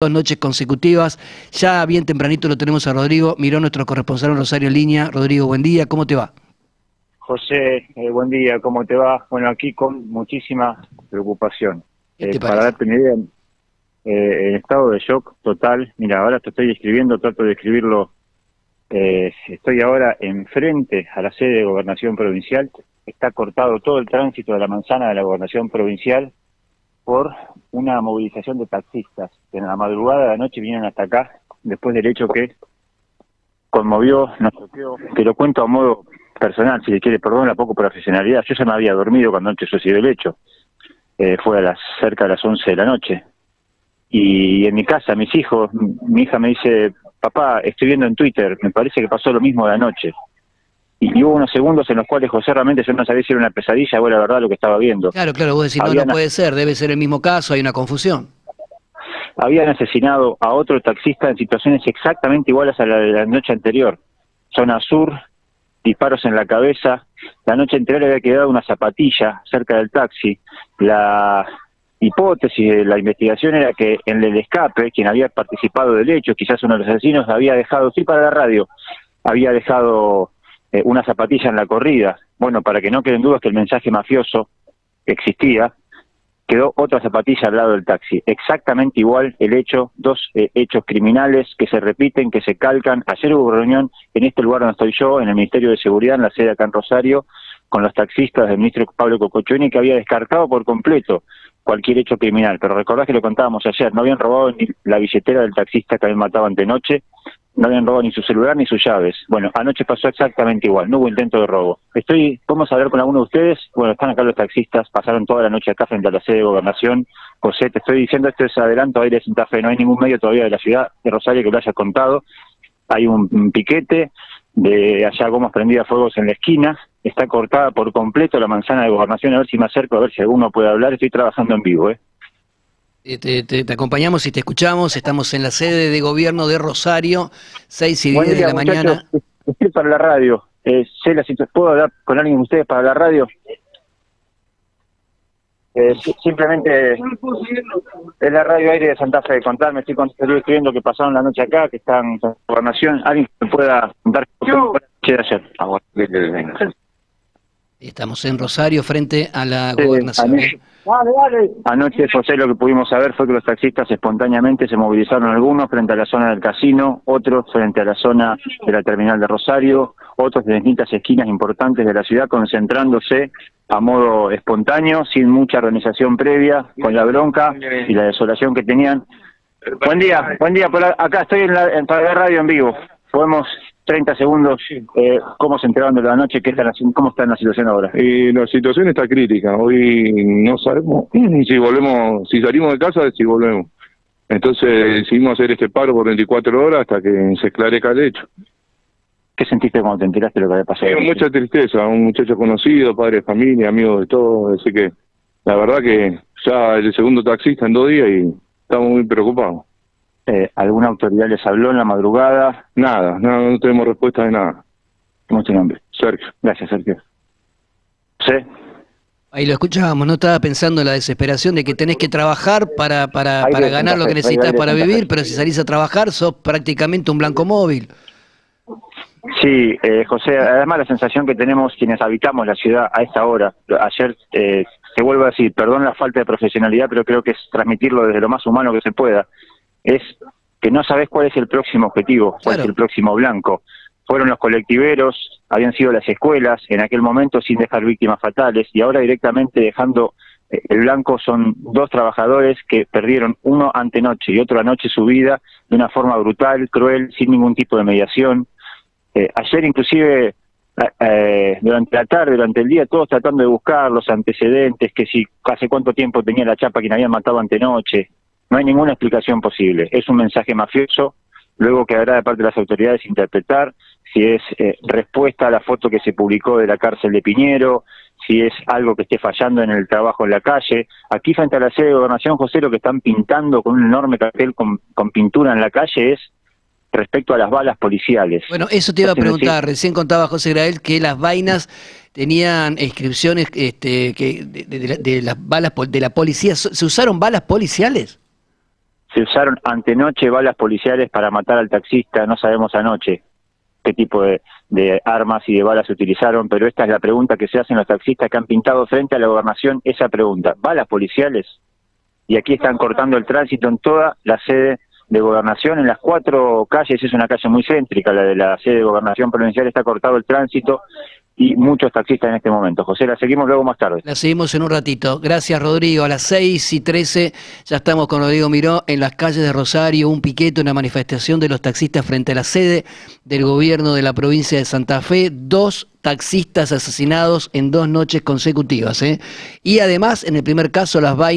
dos noches consecutivas. Ya bien tempranito lo tenemos a Rodrigo, miró nuestro corresponsal en Rosario en línea. Rodrigo, buen día, ¿cómo te va? José, eh, buen día, ¿cómo te va? Bueno, aquí con muchísima preocupación. Eh, para darte una idea, eh, en estado de shock total, mira, ahora te estoy escribiendo, trato de escribirlo, estoy ahora enfrente a la sede de gobernación provincial, está cortado todo el tránsito de la manzana de la gobernación provincial por una movilización de taxistas que en la madrugada de la noche vinieron hasta acá después del hecho que conmovió, nos toqueó, te lo cuento a modo personal, si le quiere, perdón la poco profesionalidad, yo ya me había dormido cuando antes sucedió el hecho, eh, fue a las cerca de las 11 de la noche, y en mi casa, mis hijos, mi hija me dice, papá, estoy viendo en Twitter, me parece que pasó lo mismo de anoche, y, hubo unos segundos en los cuales José realmente yo no sabía si era una pesadilla o era verdad lo que estaba viendo. Claro, claro, vos decís, no, no puede ser, debe ser el mismo caso, hay una confusión. Habían asesinado a otro taxista en situaciones exactamente iguales a la de la noche anterior. Zona sur, disparos en la cabeza. La noche anterior había quedado una zapatilla cerca del taxi. La hipótesis de la investigación era que en el escape, quien había participado del hecho, quizás uno de los asesinos, había dejado, sí para la radio, había dejado eh, una zapatilla en la corrida. Bueno, para que no queden dudas que el mensaje mafioso existía, quedó otra zapatilla al lado del taxi. Exactamente igual el hecho, dos eh, hechos criminales que se repiten, que se calcan. Ayer hubo reunión en este lugar donde estoy yo, en el Ministerio de Seguridad, en la sede acá en Rosario, con los taxistas del ministro Pablo Cocochueni, que había descartado por completo cualquier hecho criminal. Pero recordás que lo contábamos ayer, no habían robado ni la billetera del taxista que habían matado antenoche, no habían robado ni su celular ni sus llaves. Bueno, anoche pasó exactamente igual, no hubo intento de robo. Estoy, vamos a hablar con alguno de ustedes, bueno, están acá los taxistas, pasaron toda la noche acá frente a la sede de gobernación. José, te estoy diciendo, esto es adelanto aire de Santa Fe, no hay ningún medio todavía de la ciudad de Rosario que lo haya contado. Hay un, piquete de allá gomas prendidas fuegos en la esquina, está cortada por completo la manzana de gobernación, a ver si me acerco, a ver si alguno puede hablar, estoy trabajando en vivo, ¿eh? Eh, te, acompañamos y te escuchamos. Estamos en la sede de gobierno de Rosario, 6 y 10 de la mañana. Estoy para la radio. Eh, sé la ¿Puedo hablar con alguien de ustedes para la radio? Eh, simplemente es la radio aire de Santa Fe. Contarme, estoy, estoy escribiendo que pasaron la noche acá, que están en gobernación. ¿Alguien que pueda contar qué de ayer? Ah, Estamos en Rosario frente a la gobernación. Anoche, José, lo que pudimos saber fue que los taxistas espontáneamente se movilizaron algunos frente a la zona del casino, otros frente a la zona de la terminal de Rosario, otros de distintas esquinas importantes de la ciudad, concentrándose a modo espontáneo, sin mucha organización previa, con la bronca y la desolación que tenían. Buen día, buen día, por acá estoy en la, en, radio en vivo. Podemos 30 segundos, eh, ¿cómo se enteraron de la noche? ¿Qué están, ¿Cómo está la situación ahora? Y la situación está crítica. Hoy no sabemos si volvemos, si salimos de casa, si volvemos. Entonces decidimos hacer este paro por 24 horas hasta que se esclarezca el hecho. ¿Qué sentiste cuando te enteraste de lo que había pasado? mucha tristeza, un muchacho conocido, padre de familia, amigo de todos, así que la verdad que ya el segundo taxista en dos días y estamos muy preocupados. Eh, ¿Alguna autoridad les habló en la madrugada? Nada, no, no tenemos respuesta de nada. ¿Cómo es tu nombre? Sergio. Gracias, Sergio. ¿Sí? Ahí lo escuchábamos, no estaba pensando en la desesperación de que tenés que trabajar para, para, para ganar lo que necesitas para vivir, pero si salís a trabajar sos prácticamente un blanco móvil. Sí, eh, José, además la sensación que tenemos quienes habitamos la ciudad a esta hora, ayer eh, te vuelvo a decir, perdón la falta de profesionalidad, pero creo que es transmitirlo desde lo más humano que se pueda es que no sabes cuál es el próximo objetivo, cuál es el próximo blanco. Fueron los colectiveros, habían sido las escuelas, en aquel momento sin dejar víctimas fatales, y ahora directamente dejando eh, el blanco son dos trabajadores que perdieron uno antenoche y otro anoche su vida de una forma brutal, cruel, sin ningún tipo de mediación. Eh, ayer inclusive eh, durante la tarde, durante el día, todos tratando de buscar los antecedentes, que si hace cuánto tiempo tenía la chapa quien había matado antenoche, no hay ninguna explicación posible. Es un mensaje mafioso, luego quedará de parte de las autoridades interpretar si es eh, respuesta a la foto que se publicó de la cárcel de Piñero, si es algo que esté fallando en el trabajo en la calle. Aquí frente a la sede de gobernación, José, lo que están pintando con un enorme cartel con, pintura en la calle es respecto a las balas policiales. Bueno, eso te iba a preguntar. Recién contaba José Grael que las vainas tenían inscripciones este, que de, de las balas de la policía. ¿Se usaron balas policiales? Se usaron antenoche balas policiales para matar al taxista, no sabemos anoche qué tipo de, de, armas y de balas se utilizaron, pero esta es la pregunta que se hacen los taxistas que han pintado frente a la gobernación esa pregunta, ¿balas policiales? Y aquí están cortando el tránsito en toda la sede de gobernación, en las cuatro calles, es una calle muy céntrica, la de la sede de gobernación provincial, está cortado el tránsito y muchos taxistas en este momento. José, la seguimos luego más tarde. La seguimos en un ratito. Gracias, Rodrigo. A las 6 y 13 ya estamos con Rodrigo Miró en las calles de Rosario, un piquete, una manifestación de los taxistas frente a la sede del gobierno de la provincia de Santa Fe. Dos taxistas asesinados en dos noches consecutivas. ¿eh? Y además, en el primer caso, las vainas